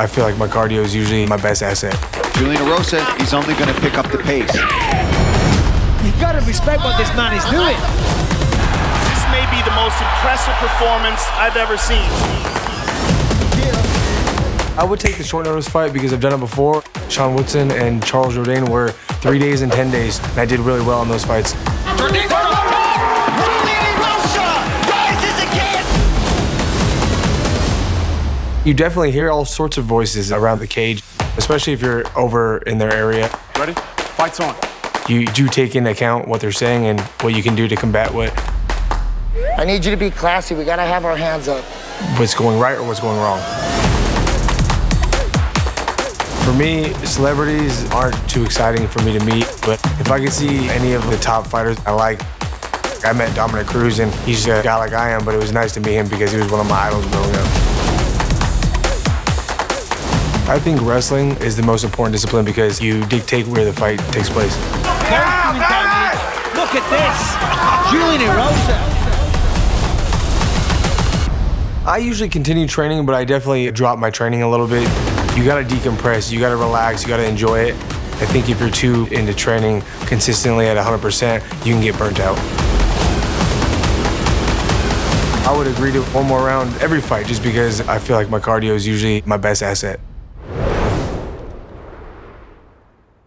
I feel like my cardio is usually my best asset. Julian Erosa, he's only going to pick up the pace. You gotta respect what this man is doing. This may be the most impressive performance I've ever seen. I would take the short notice fight because I've done it before. Sean Woodson and Charles Jourdain were three days and 10 days, and I did really well in those fights. You definitely hear all sorts of voices around the cage, especially if you're over in their area. Ready? Fight's on. You do take into account what they're saying and what you can do to combat what, I need you to be classy. We gotta have our hands up. what's going right or what's going wrong. For me, celebrities aren't too exciting for me to meet, but if I could see any of the top fighters I like, I met Dominick Cruz and he's a guy like I am, but it was nice to meet him because he was one of my idols growing up. I think wrestling is the most important discipline because you dictate where the fight takes place. Look at this. Julian Erosa. I usually continue training, but I definitely drop my training a little bit. You gotta decompress, you gotta relax, you gotta enjoy it. I think if you're too into training consistently at 100%, you can get burnt out. I would agree to one more round every fight just because I feel like my cardio is usually my best asset.